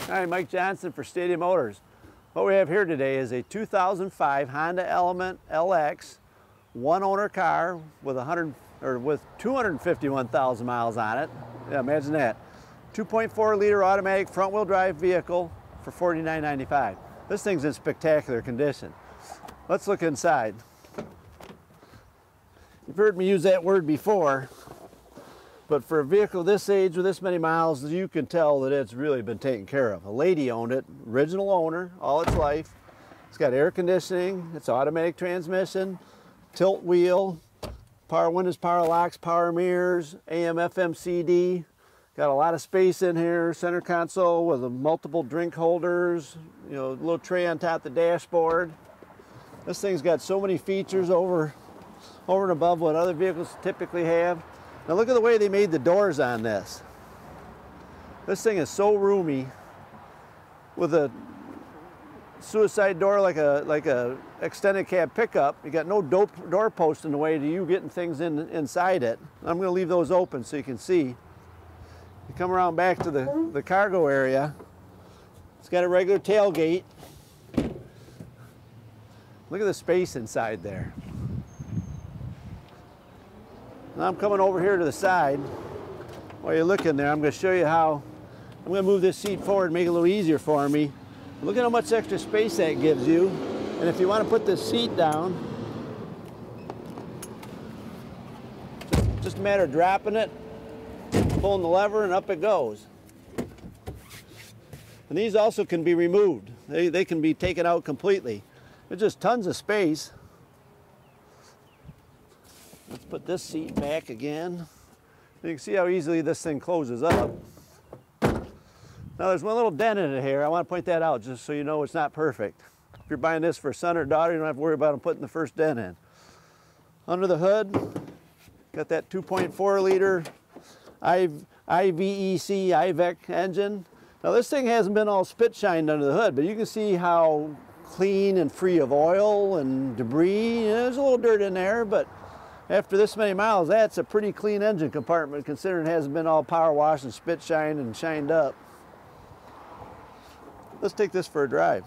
Hi, Mike Johnson for Stadium Motors. What we have here today is a 2005 Honda Element LX, one owner car with 100 or with 251,000 miles on it. Yeah, imagine that. 2.4 liter automatic front wheel drive vehicle for $49.95. This thing's in spectacular condition. Let's look inside. You've heard me use that word before, but for a vehicle this age with this many miles, you can tell that it's really been taken care of. A lady owned it, original owner, all its life. It's got air conditioning, it's automatic transmission, tilt wheel, power windows, power locks, power mirrors, AM, FM, CD. Got a lot of space in here, center console with a multiple drink holders, you know, little tray on top of the dashboard. This thing's got so many features over, over and above what other vehicles typically have. Now look at the way they made the doors on this. This thing is so roomy with a suicide door like a like a extended cab pickup. You got no dope door post in the way to you getting things in inside it. I'm going to leave those open so you can see. You come around back to the, the cargo area. It's got a regular tailgate. Look at the space inside there. Now I'm coming over here to the side. While you're looking there, I'm going to show you how I'm going to move this seat forward make it a little easier for me. Look at how much extra space that gives you. And if you want to put this seat down, just, just a matter of dropping it, pulling the lever, and up it goes. And these also can be removed. They, they can be taken out completely. There's just tons of space. Let's put this seat back again. You can see how easily this thing closes up. Now there's one little dent in it here. I want to point that out just so you know it's not perfect. If you're buying this for a son or daughter, you don't have to worry about them putting the first dent in. Under the hood, got that 2.4 liter i-VTEC i-VTEC engine. Now this thing hasn't been all spit shined under the hood, but you can see how clean and free of oil and debris. You know, there's a little dirt in there, but after this many miles, that's a pretty clean engine compartment considering it hasn't been all power washed and spit shined and shined up. Let's take this for a drive.